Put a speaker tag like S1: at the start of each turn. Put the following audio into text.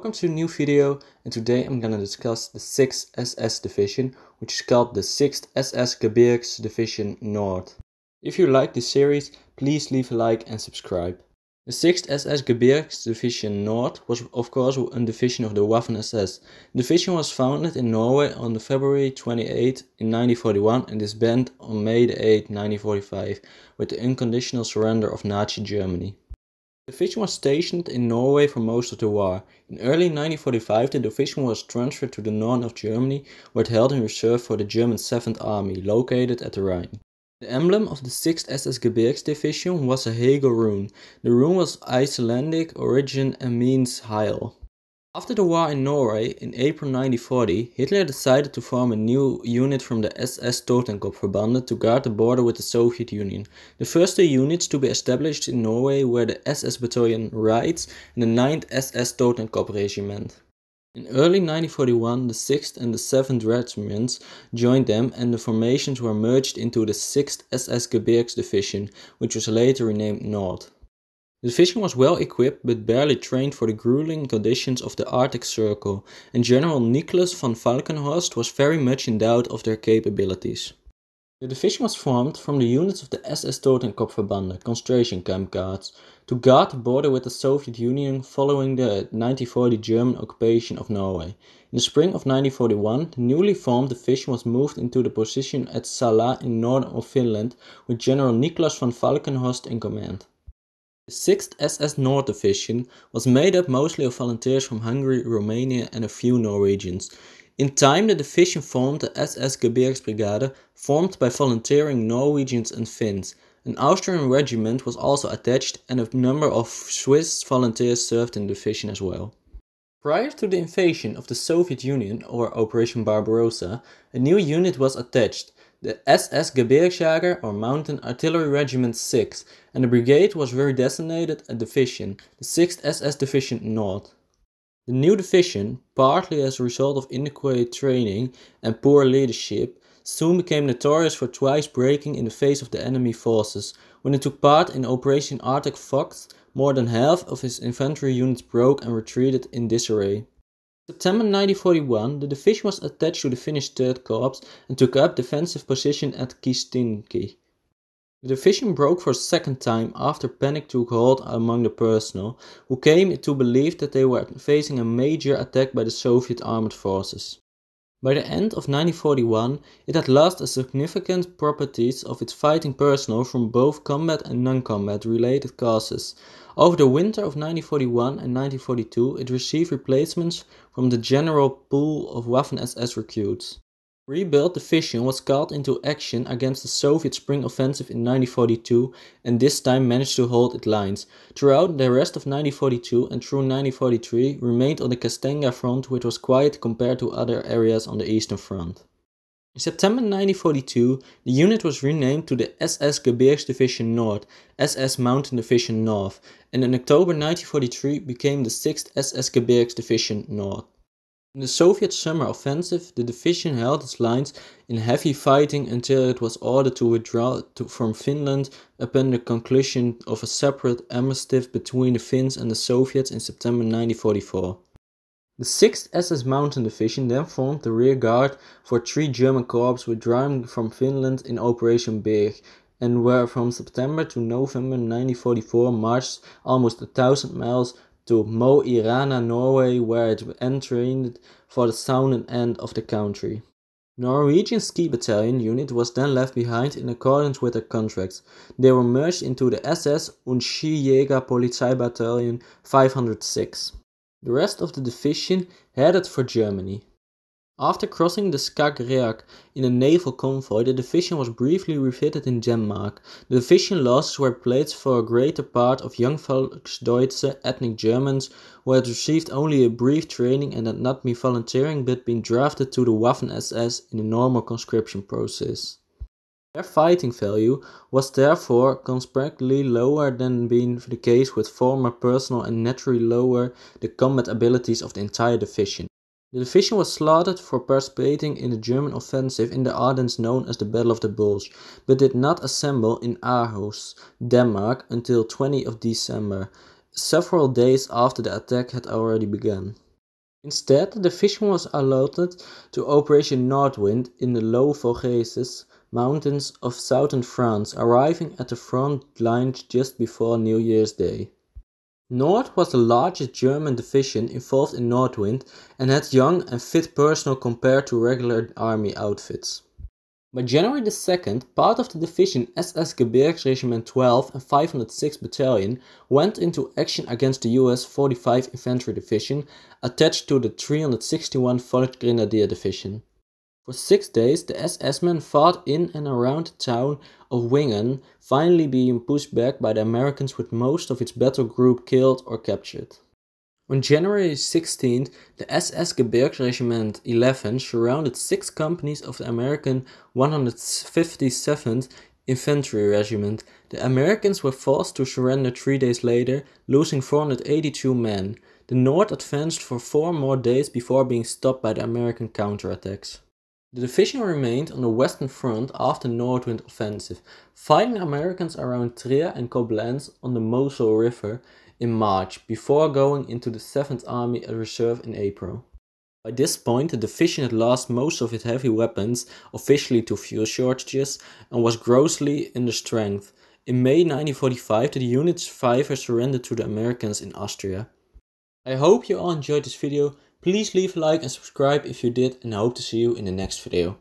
S1: Welcome to a new video and today I'm gonna discuss the 6th SS Division which is called the 6th SS Gebirgs Division North. If you like this series, please leave a like and subscribe. The 6th SS Gebirgs Division North was of course a division of the Waffen-SS. The division was founded in Norway on February 28 in 1941 and disbanded on May 8, 1945 with the unconditional surrender of Nazi Germany. The division was stationed in Norway for most of the war. In early 1945 the division was transferred to the north of Germany where it held in reserve for the German 7th Army, located at the Rhine. The emblem of the 6th SS Gebirgs Division was a Hagal rune. The rune was Icelandic origin and means Heil. After the war in Norway, in April 1940, Hitler decided to form a new unit from the SS Totenkopfverbanden to guard the border with the Soviet Union. The first two units to be established in Norway were the SS Battalion Reitz and the 9th SS Totenkopf Regiment. In early 1941, the 6th and the 7th Regiments joined them and the formations were merged into the 6th SS Gebirgs Division, which was later renamed North. The division was well equipped but barely trained for the grueling conditions of the Arctic Circle, and General Nicholas von Falkenhorst was very much in doubt of their capabilities. The division was formed from the units of the SS Totenkopfverbanden concentration camp guards to guard the border with the Soviet Union following the 1940 German occupation of Norway. In the spring of 1941, the newly formed division was moved into the position at Salla in northern of Finland with General Niklas von Falkenhorst in command. The 6th SS Nord Division was made up mostly of volunteers from Hungary, Romania and a few Norwegians. In time the division formed the SS Gebirgsbrigade, formed by volunteering Norwegians and Finns. An Austrian regiment was also attached and a number of Swiss volunteers served in the division as well. Prior to the invasion of the Soviet Union or Operation Barbarossa, a new unit was attached, the SS Gebirgsjäger or Mountain Artillery Regiment 6 and the brigade was redesignated a division, the 6th SS Division North. The new division, partly as a result of inadequate training and poor leadership, soon became notorious for twice breaking in the face of the enemy forces. When it took part in Operation Arctic Fox, more than half of his infantry units broke and retreated in disarray. September 1941, the division was attached to the Finnish 3rd Corps and took up defensive position at Kiestinki. The division broke for a second time after panic took hold among the personnel, who came to believe that they were facing a major attack by the Soviet armed forces. By the end of 1941, it had lost a significant properties of its fighting personnel from both combat and non-combat related causes. Over the winter of 1941 and 1942, it received replacements from the general pool of Waffen-SS recruits. Rebuilt the division was called into action against the Soviet Spring Offensive in 1942 and this time managed to hold its lines. Throughout the rest of 1942 and through 1943 remained on the Kestenga front which was quiet compared to other areas on the Eastern Front. In September 1942, the unit was renamed to the SS Gebirgsdivision North, SS Mountain Division North, and in October 1943 became the 6th SS Gebirgsdivision North. In the Soviet summer offensive, the division held its lines in heavy fighting until it was ordered to withdraw to, from Finland upon the conclusion of a separate armistice between the Finns and the Soviets in September 1944. The 6th SS Mountain Division then formed the rear guard for three German corps withdrawing from Finland in Operation Berg and were from September to November 1944 marched almost a thousand miles to Mo i Rana, Norway, where it entrained for the southern end of the country. Norwegian Ski Battalion unit was then left behind in accordance with their contracts. They were merged into the SS und Skijäger Polizeibattalion 506. The rest of the division headed for Germany. After crossing the Skagerrak in a naval convoy, the division was briefly refitted in Denmark. The division losses were placed for a greater part of young Volksdeutsche ethnic Germans who had received only a brief training and had not been volunteering but been drafted to the Waffen-SS in the normal conscription process. Their fighting value was therefore considerably lower than being the case with former personnel and naturally lower the combat abilities of the entire division. The division was slaughtered for participating in the German offensive in the Ardennes known as the Battle of the Bulge, but did not assemble in Aarhus, Denmark until 20 of December, several days after the attack had already begun. Instead, the division was allotted to Operation Nordwind in the low Vosges mountains of southern France, arriving at the front lines just before New Year's Day. Nord was the largest German division involved in Nordwind and had young and fit personnel compared to regular army outfits. By January 2nd, part of the division SS Gebirgsregiment 12 and 506 Battalion went into action against the US 45 Infantry Division attached to the 361 Volksgrenadier Division. For six days, the SS men fought in and around the town of Wingen, finally being pushed back by the Americans with most of its battle group killed or captured. On January 16th, the SS Gebirgsregiment 11 surrounded six companies of the American 157th Infantry Regiment. The Americans were forced to surrender three days later, losing 482 men. The North advanced for four more days before being stopped by the American counterattacks. The division remained on the western front after the Nordwind offensive, fighting Americans around Trier and Koblenz on the Mosel River in March, before going into the 7th Army Reserve in April. By this point, the division had lost most of its heavy weapons, officially to fuel shortages, and was grossly under strength. In May 1945, the unit's survivors surrendered to the Americans in Austria. I hope you all enjoyed this video. Please leave a like and subscribe if you did and I hope to see you in the next video.